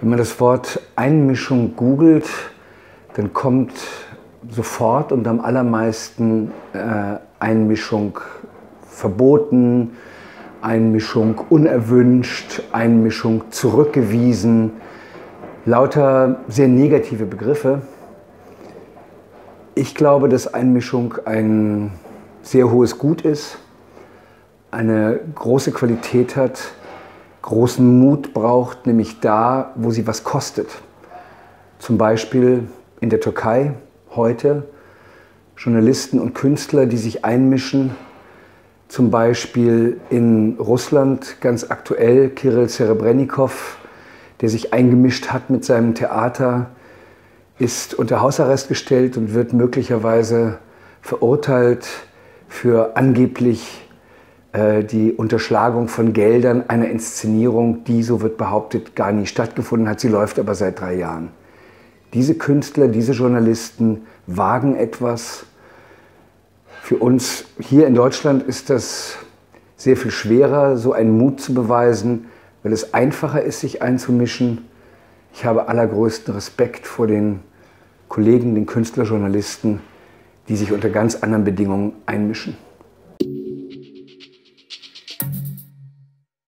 Wenn man das Wort Einmischung googelt, dann kommt sofort und am allermeisten äh, Einmischung verboten, Einmischung unerwünscht, Einmischung zurückgewiesen, lauter sehr negative Begriffe. Ich glaube, dass Einmischung ein sehr hohes Gut ist, eine große Qualität hat, großen Mut braucht, nämlich da, wo sie was kostet. Zum Beispiel in der Türkei heute Journalisten und Künstler, die sich einmischen. Zum Beispiel in Russland ganz aktuell Kirill Serebrennikov, der sich eingemischt hat mit seinem Theater, ist unter Hausarrest gestellt und wird möglicherweise verurteilt für angeblich die Unterschlagung von Geldern einer Inszenierung, die, so wird behauptet, gar nie stattgefunden hat. Sie läuft aber seit drei Jahren. Diese Künstler, diese Journalisten wagen etwas. Für uns hier in Deutschland ist das sehr viel schwerer, so einen Mut zu beweisen, weil es einfacher ist, sich einzumischen. Ich habe allergrößten Respekt vor den Kollegen, den Künstlerjournalisten, die sich unter ganz anderen Bedingungen einmischen.